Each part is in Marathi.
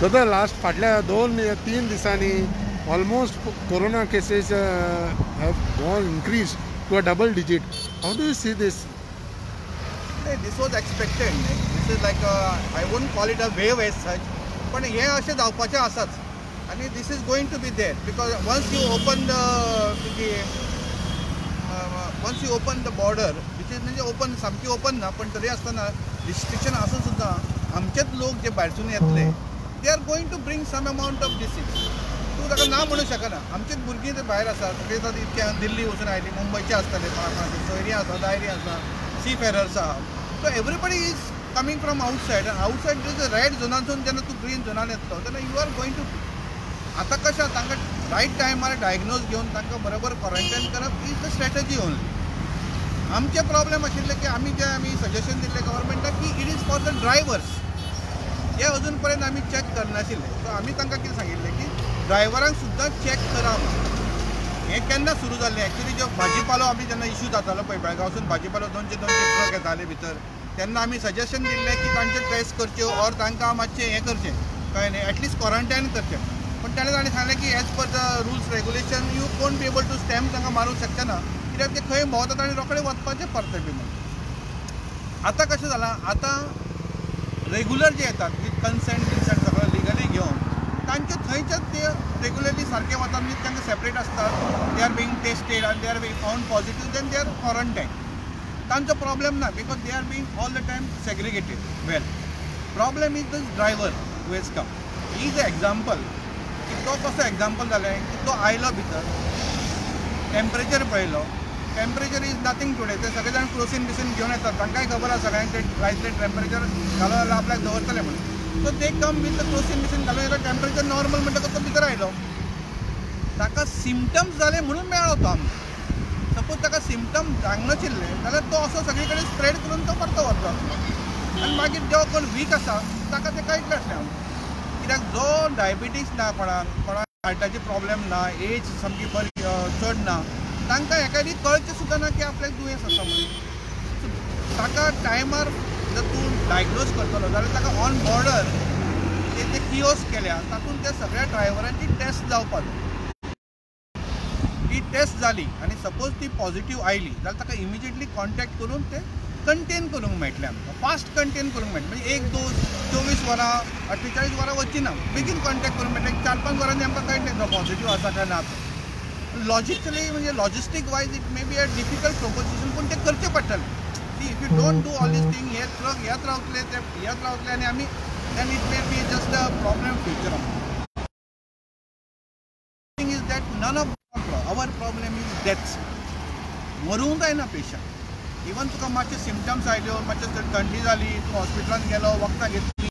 दादा लास्ट फाटल्या दोन तीन दिसांनी almost corona cases have gone increase to a double digit how do you see this this was expected this is like I won't call it a wave as such पण हे अशें जावपाचें आसाच आनी this is going to be there because once you open the तुजी once you open the border which is म्हणजे ओपन सामकी ओपन ना पण तरी आसतना रिस्ट्रिक्शन आसून सुद्दां आमचेच लोक जे भायरसून येतले they are going to bring some amount of disease तूं ताका ना म्हणूंक शकना आमचीच भुरगीं ते भायर आसा सगळीं आतां इतके दिल्ली वचून आयली मुंबयचे आसतले सोयरी आसा दायरी आसा सी फेरर्स आसा so everybody is coming from outside outside जर रेड झोनांतसून जेन्ना तूं ग्रीन झोनान येतलो तेन्ना यू आर गोईंग टू आतां कशें आसा तांकां रायट टायमार डायग्नोज घेवन तांकां बरोबर क्वॉरंटायन करप इज द स्ट्रेटजी ओनली आमचे प्रॉब्लेम आशिल्ले की आमी जे आमी सजेशन दिल्लें गव्हर्मेंटाक की it is for the drivers हे अजून पर्यंत आमी चॅक करनाशिल्ले सो आमी तांकां कितें सांगिल्लें की ड्रायव्हरांक सुद्दां चॅक करा हें केन्ना सुरू जाल्लें एक्चुली जो भाजीपालो आमी जेन्ना इशू जातालो पळय बेळगांवसून भाजीपालो दोनशे दोनशे ट्रक येताले भितर. तेन्ना आमी सजेशन दिल्लें की तांचे टेस्ट करच्यो ऑर तांकां मातशें हें करचें. कळ्ळें न्ही एटलिस्ट क्वॉरंटायन करचें. पण ताणें ताणें सांगलें की as per the rules regulation you कोण बी एबल टू स्टॅम्प तांकां मारूंक शकचेना कित्याक ते खंय भोंवतात आनी रोखडे वचपाचें परते बी म्हणून आतां कशें जालां आतां रेगुलर जे येतात विथ कन्सेंट बिन्सेंट सगळं लिगली घेवन तांचे थंयच्याच ते रेग्युलरली सारके वतात म्हणजे तांकां सेपरेट आसतात दे आर बींग टेस्टेड आनी they are being found positive then they are quarantine तांचो प्रॉब्लेम ना because they are being all the time segregated well problem is this driver who has come is a example की तो कसो एक्झाम्पल जालें की तो आयलो भितर टेम्परेचर पळयलो टेम्परेचर इज नथिंग टुडे ते सगळे जाण क्रोसीन बिसीन घेवन येतात. तांकांय खबर आसा सगळ्यांचे ते रायतले टेम्परेचर घालो जाल्यार आपल्याक दवरतले म्हणून. सो ते कम विथ द क्रोसीन बिसीन घालून येता टेम्परेचर नॉर्मल म्हणटकच तो भितर आयलो ताका सिमटम्स जाले म्हणून मेळ्ळो तो आमकां सपोज ताका सिमटम जावनाशिल्ले जाल्यार तो असो सगळे कडेन स्प्रेड करून तो परतो वरतो आनी मागीर जो कोण वीक आसा ताका ते कांयच नासलें आमकां कित्याक? जो डायबिटीज ना कोणाक कोणाक हार्टाचे प्रॉब्लेम ना एज सामकी बरी चड ना तांकां एखादी कळचें सुद्दां ना की आपल्याक दुयेंस आसा म्हणून ताका टायमार जर तूं डायग्नोज करतलो जाल्यार ताका ऑन बॉर्डर ते जे किओस केल्या तातूंत त्या सगळ्या ड्रायव्हरांची टेस्ट जावपाक ती टेस्ट जाली आनी सपोज ती पॉझिटीव आयली जाल्यार ताका इमिजिएटली कॉन्टेक्ट करून ते कंटेन करूंक मेळटलें आमकां फास्ट कंटेन करूंक मेळटलें म्हणजे एक दोस चोवीस वरां अठ्ठेचाळीस वरां वचची ना बेगीन कॉन्टेक्ट करूंक मेळटलें चार पांच वरांनी आमकां कळटलें तो पॉझिटीव आसा काय ना लॉजिकली म्हणजे logistic wise it may be a difficult proposition पूण तें करचें पडटलें see if you don't do all this thing हे ट्रक ह्यात रावतले ते ह्यात रावतले आनी आमी then it may be just a problem future thing is that none of our problem is deaths मरूंक जायना पेशंट इवन तुका मातशे सिमटम्स आयल्यो मातशे थंडी जाली तूं हॉस्पिटलान गेलो वखदां घेतली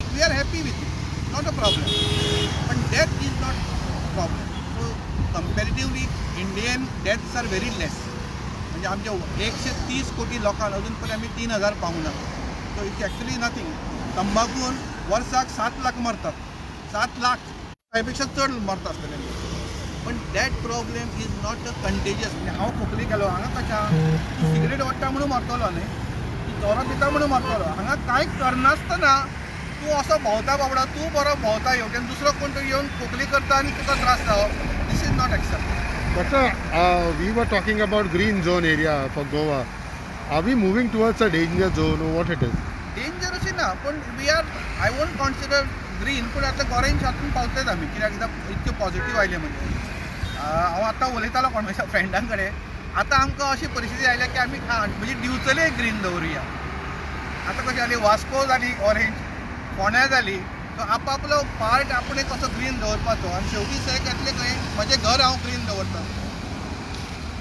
we are happy with it not a problem पण death is not problem so comparatively Indian deaths are very less. म्हणजे आमच्या एकशे तीस कोटी लोकांक अजून पर्यंत आमी तीन हजार पावूं ना सो इट्स एक्चुली नथींग तंबाखून वर्साक सात लाख मरतात. सात लाखपेक्षा चड मरता आसतले पण that problem is not a contagious म्हणजे हांव खोकली गेलो हांगा कशा? तूं सिगरेट ओडटा म्हणून मरतलो न्ही तूं जोरो पिता म्हणून मरतलो. हांगा कांय करनासतना तूं असो भोंवता बाबडा तूं बरो भोंवता येवटेन दुसरो कोण तरी येवन खोकली करता आनी तुका त्रास जावप. This is not except Doctor, uh, we were talking about green zone area for Goa. Are we moving towards a danger zone or what it is? Danger अशी ना पण we are I won't consider green पूण आतां ऑरेंज हातून पावतलेच आमी कित्याक कित्याक इतके पॉझिटीव आयले म्हणजे हांव आतां उलयतालो कोण म्हज्या फ्रेंडां कडेन आतां आमकां अशी परिस्थिती आयल्या की आमी म्हणजे दिवचले ग्रीन दवरुया आतां कशें जाली वास्को जाली ऑरेंज फोण्या जाली सो पार्ट आपण कसो ग्रीन दवरपाचो आनी शेवटी सेक येतले खंय म्हजें घर हांव ग्रीन दवरता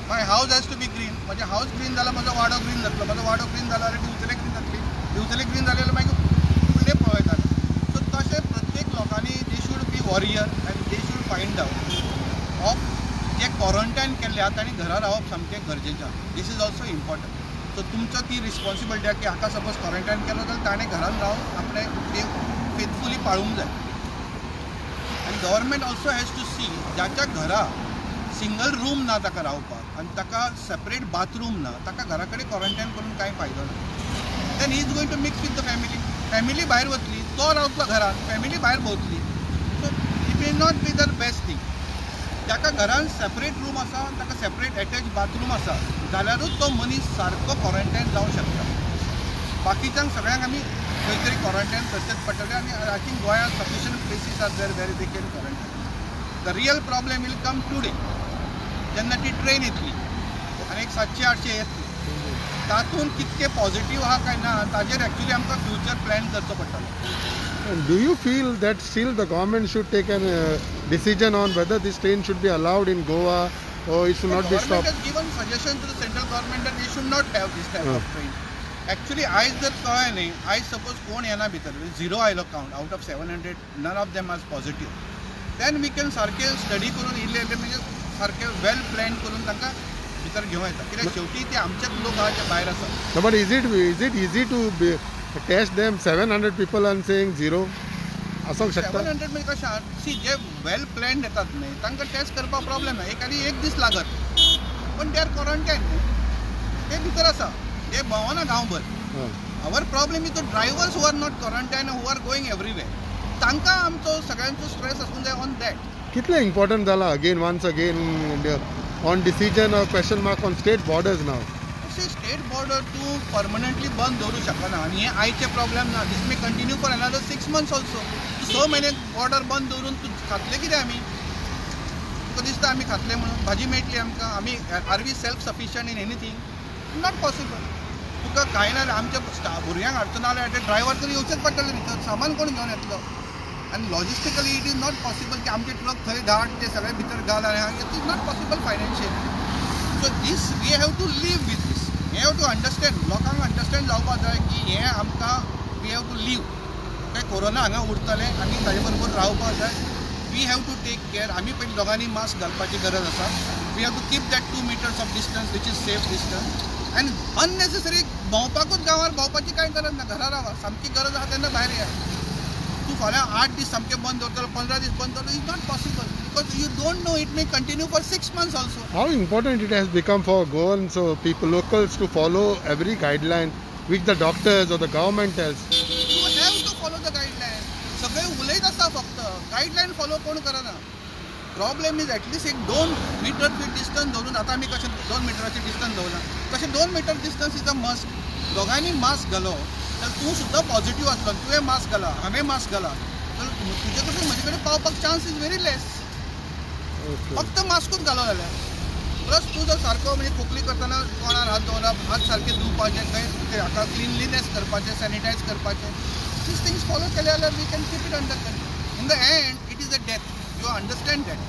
my house has to be green म्हजें हावज ग्रीन जाल्यार म्हजो वाडो ग्रीन जातलो म्हजो वाडो ग्रीन जालो जाल्यार दिवचले ग्रीन जातली दिवचले ग्रीन जाले जाल्यार मागीर फुडें पळयताले सो तशें प्रत्येक लोकांनी दे शूड बी वॉरियर आनी they should find out of जे क्वॉरंटायन केल्ले तांणी घरा रावप सामकें गरजेचें this is also important so तुमचो ती रिस्पॉन्सिबिलिटी आहा की हाका सपोज क्वॉरंटायन केलो जाल्यार ताणें घरान रावन आपणें पाळूंक जाय आनी government also has to see ज्याच्या घरा सिंगल रूम ना ताका रावपाक आनी ताका सेपरेट बाथरूम ना ताका घरा कडेन क्वॉरंटायन करून कांय फायदो ना? Then he is going to mix with the family family भायर वतली तो रावतलो घरान फॅमिली भायर भोंवतली so it may not be the best thing ताका घरान सेपरेट रूम आसा ताका सेपरेट एटॅच बाथरूम आसा जाल्यारूच तो मनीस सारको क्वॉरंटायन जावंक शकता. बाकीच्यांक सगळ्यांक आमी खंय तरी क्वॉरंटायन करचेच पडटलें आनी आय थिंक गोंयांत sufficient places are there where they can quarantine the real problem will come today जेन्ना ती ट्रेन येतली आनी एक सातशे आठशे येतली तातूंत कितके पॉझिटीव आहा काय ना ताजेर एक्चुली आमकां फ्युचर प्लॅन करचो पडटलो you feel that still the government should take a uh, decision on whether this train should be allowed in Goa or it should not be Government stopped? has given suggestion to the central government that they should not have this type Ah. of train. Actually, आयज जर कळ्ळें न्ही आयज सपोज कोण येना भितर? झिरो आयलो count out of seven hundred none of them are positive then we can सारके स्टडी करून इल्ले इल्ले म्हणजे सारके वेल प्लॅन करून तांकां भितर घेवं येता कित्याक शेवटी ते आमचेच लोक आहा जे भायर आसा is it is it easy to be, test them 700 people and saying zero? असं शकता. सेवन हंड्रेड म्हणजे कशें? सी जे वेल प्लॅन्ड येतात न्ही तांकां टेस्ट करपाक प्रॉब्लेम ना एक आनी एक दीस लागत पण दे आर क्वॉरंटायन ते भितर आसा भोंवना गांवभर. हां. Our problem is the drivers who are not quarantine who are going everywhere तांकां आमचो सगळ्यांचो स्ट्रेस आसूंक जाय ऑन दॅट कितले इम्पॉर्टंट जाला again once again on decision or question mark on state borders now state border तूं परमनंटली बंद दवरूं शकना. आनी हे आयचे प्रॉब्लेम ना this may continue for another six months also तूं स म्हयने बॉर्डर बंद दवरून तूं खातले कितें आमी तुका दिसता आमी खातले म्हणून. भाजी मेळटली आमकां. आमी are we self sufficient in anything not possible तुका कांय ना आमच्या भुरग्यांक हाडचो ना जाल्यार ड्रायव्हर तर येवचेच पडटले भितर सामान कोण घेवन येतलो? आनी logistically it is not possible की आमचे ट्रक थंय धाड ते सगळे भितर घाल आनी it is not possible financially so this we have to live with this we have to understand लोकांक अंडरस्टँड जावपाक जाय की हें आमकां वी हॅव टू लीव काय कोरोना हांगा उरतलें आनी ताजे बरोबर रावपाक जाय. We have to take care आमी पयलीं दोगांनी मास्क घालपाची गरज आसा. We have to keep that two meters of distance which is safe distance आनी अननेसेसरी भोंवपाकूच गांवार भोंवपाची कांय गरज ना घरा रावा सामकी गरज आहा तेन्ना भायर या तूं फाल्यां आठ दीस सामके बंद दवरतलो पंदरा दीस बंद दवरतलो is not possible because you don't know it may continue for six months also How important it has become for Goans or people, locals to follow every guideline which the doctors or the government tells. You have to follow the guideline सगळे उलयत आसा फक्त. गायडलायन फॉलो कोण करना? प्रॉब्लेम इज एटलिस्ट एक दोन मिटर डिस्टन्स दवरून आतां आमी कशें दोन मिटराचें डिस्टन्स दवरला तशें दोन meter distance is a must दोगांनी mask घालो जाल्यार तूं सुद्दां पॉझिटीव आसलो तुवें मास्क घाला हांवें मास्क घाला. तर तुजे कडेन म्हजे कडेन पावपाक चान्स इज व्हेरी लेस. फक्त मास्कूच घालो जाल्यार प्लस तूं जर सारको म्हणजे खोकली करतना कोणार हात दवरप हात सारके धुवपाचे खंय ते हाका क्लिनलीनेस करपाचें सॅनिटायज करपाचें. दीस थिंग्स फॉलो केले जाल्यार we can keep it under control in the end understand that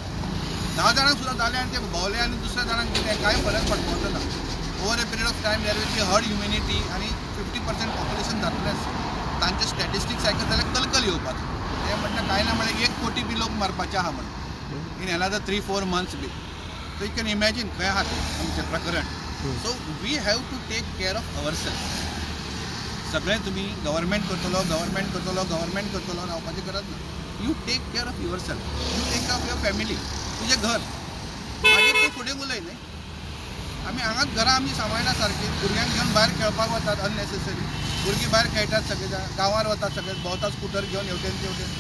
धा जाणांक सुद्दां जाले आनी ते भोवले आनी दुसऱ्या जाणांक कितें कांय फरक पडपाचो ना. Over a period of time there will be herd immunity आनी फिफ्टी पर्संट पॉप्युलेशन जातलेंच तांचे स्टॅटिस्टिक्स आयकत जाल्यार कलकल येवपाचो ते म्हणटा कांय ना म्हळ्यार एक कोटी बी लोक मरपाचे आहा म्हणून in another three four months be so you can imagine खंय आहा तें आमचें प्रकरण. So we have to take care of our self सगळें तुमी गव्हर्मेंट करतलो गव्हर्मेंट करतलो गव्हर्मेंट करतलो रावपाची गरज ना. You take care of your self you take care of your family तुजें घर. मागीर तूं फुडें उलय न्ही आमी हांगाच घरां आमी सांबाळना सारकी भुरग्यांक घेवन भायर खेळपाक वतात अननेसेसरी भुरगीं भायर खेळटात सगळे जाण. गांवार वतात सगळे. भोंवतात स्कुटर घेवन हेवटेन तेवटेन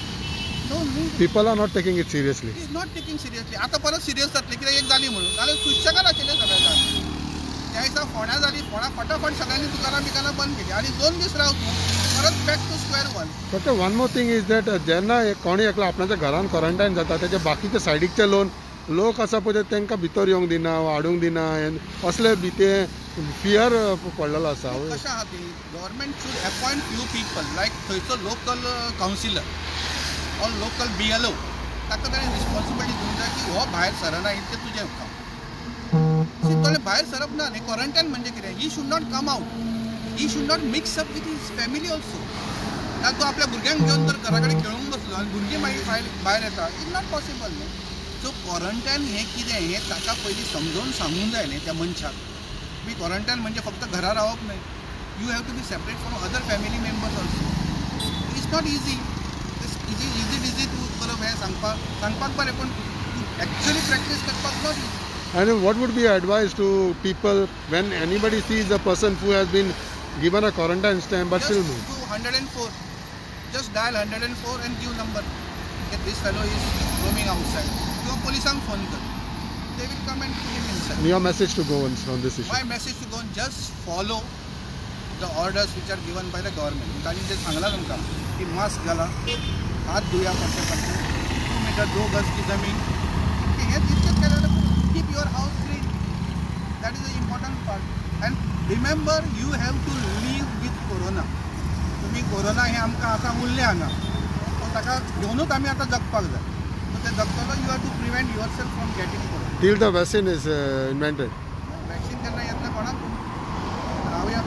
no need People are not taking it seriously. Is not taking seriously आता परत सिरियस जातले कित्याक एक जाली म्हणून. नाल्यार सुशेगाद आशिल्ले सगळे जाण त्या दिसा फोण्या जाली फोण्या. फटाफट सगळ्यांनी दुकानां बिकानां बंद केली. आणि दोन दीस राव तूं. परत बॅक टू स्क्वेअर वन फक्त one more thing is that जेन्ना एक कोणी एकलो आपणाच्या घरान क्वॉरंटायन जाता त्याचे बाकीचे सायडीकचे लोन लोक आसा पळय ते तांकां भितर येवंक दिना हाडूंक दिना असले भिते फियर पडलेलो आसा कशें आहा ती government should appoint few people like थंयचो local councillor or local B L O ताका ताणें रिस्पॉन्सिबिलिटी दिवंक जाय की हो भायर सरना इतकें तुजें काम तोले भायर सरप ना न्ही. क्वॉरंटायन म्हणजे कितें? He should not come out he should not mix up with his family also ना तूं आपल्या भुरग्यांक घेवन जर घरा कडेन खेळूंक बसलो आनी भुरगीं मागीर भायर भायर येता इज नॉट पॉसिबल न्ही सो क्वॉरंटायन हें कितें हें ताका पयलीं समजोवन सांगूंक जाय न्ही त्या मनशाक बी क्वॉरंटायन म्हणजे फक्त घरा रावप न्हय you have to be separate from other family members also it's not easy easy easy डिजी तूं करप हें सांगपाक सांगपाक बरें पूण एक्चुअली प्रॅक्टीस करपाक not easy And what would be your advice to people when anybody sees a person who has been given a quarantine stamp but still Just to 104 just dial hundred and four and give number this fellow is roaming outside किंवा पोलिसांक फोन कर दे will come and take inside your message to go on, on this issue my message to gone just follow the orders which are given by the government तांणी जे सांगलां तुमकां की मास्क घाला हात धुया पडचे पडचे टू मिटर दो गज की जमीन ओके हें तितकेंच केल्यार keep your house clean that is a important part and remember you have to live with corona तुमी कोरोना हें आमकां आतां उरलें हांगा सो ताका घेवनूच आमी आतां जगपाक जाय. सो ते जगतलो you have to prevent your self from getting corona till the vaccine is uh, invented. Vaccine केन्ना येतलें कोणाक रावया